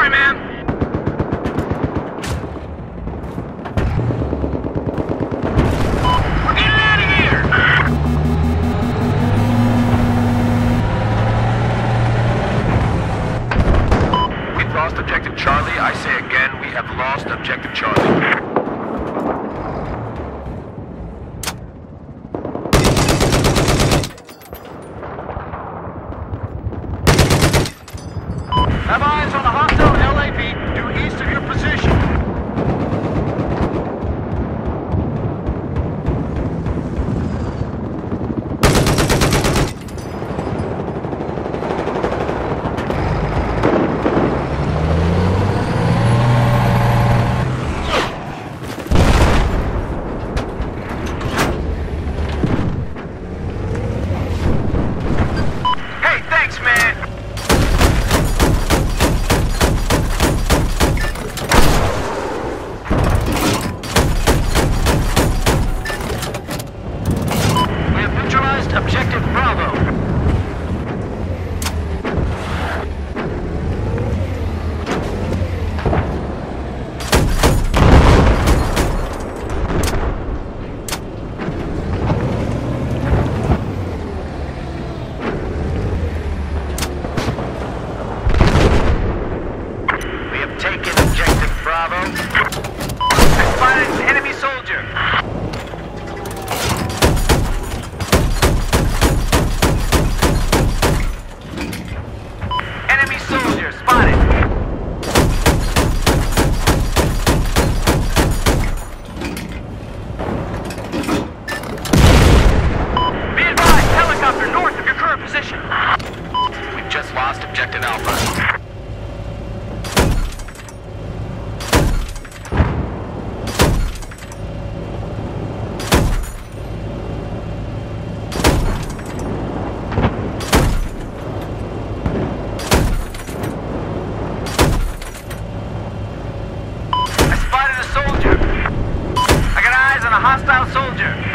Sorry, ma'am. Objective Charlie, I say again, we have lost Objective Charlie. Eyes on the hot? Bravo. Spotted. Be advised, helicopter north of your current position. We've just lost objective Alpha. hostile soldier.